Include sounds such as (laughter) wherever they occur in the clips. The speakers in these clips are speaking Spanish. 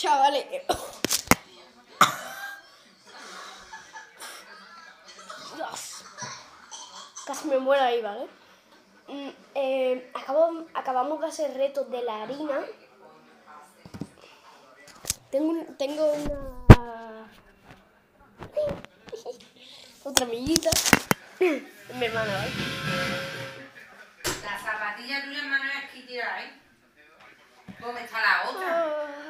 Chavales. (coughs) Dios. Casi me muero ahí, ¿vale? Mm, eh, acabo- acabamos de hacer retos de la harina. Tengo, tengo una... (laughs) Otra amiguita. (coughs) Mi hermana, ¿vale? La zapatilla tuya, Manuel, aquí tira, ¿eh? ¿Dónde está la otra? Ah.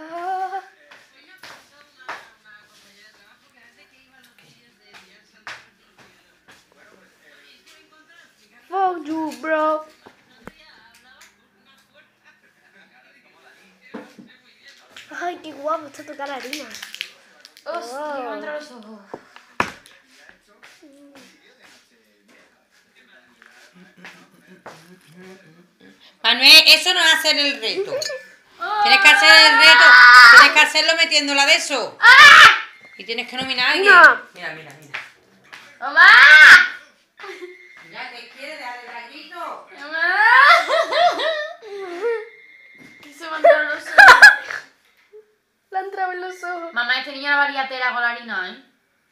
Ay, qué guapo está tocar la harina. Hostia, han entrado los ojos. Manuel, eso no es hacer el reto. Tienes que hacer el reto. Tienes que hacerlo metiéndola de eso. Y tienes que nominar a alguien. Mira, mira, mira. ¡Mamá! Ya, ¿qué quieres? Dale rayito. ¡Mamá! Que se me han entrado los ojos. La han entrado en los este niño la valía tela con la harina, ¿eh?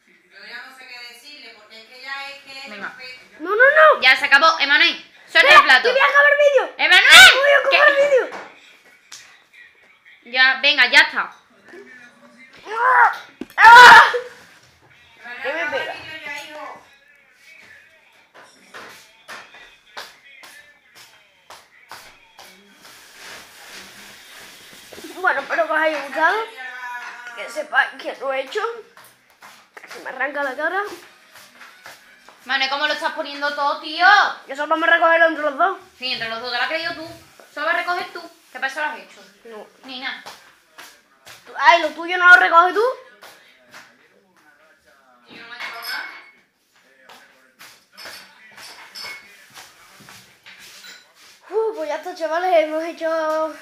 Yo ya no sé qué decirle, porque es que ya es que... Venga. No, no, no. Ya se acabó. Emanuel, suelta el plato. ¡Que voy a acabar el vídeo! ¡Emanuel! ¡Voy a acabar ¿Qué? el vídeo! Ya, venga, ya está. ¡Ah! ¿Qué me pega? Bueno, espero que os haya gustado. Que sepáis que lo he hecho. Se me arranca la cara. Manuel, ¿cómo lo estás poniendo todo, tío? Y eso vamos a recogerlo entre los dos. Sí, entre los dos te lo has creído tú. Solo vas a recoger tú. ¿Qué pasa lo has hecho? No. Ni nada. Ay, lo tuyo no lo recoges tú. Yo no me he hecho nada. Uh, pues ya está, chavales. Hemos hecho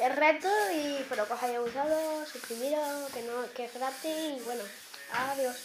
el reto y espero que os haya gustado. Suscribiros, que, no, que es gratis. Y bueno, adiós.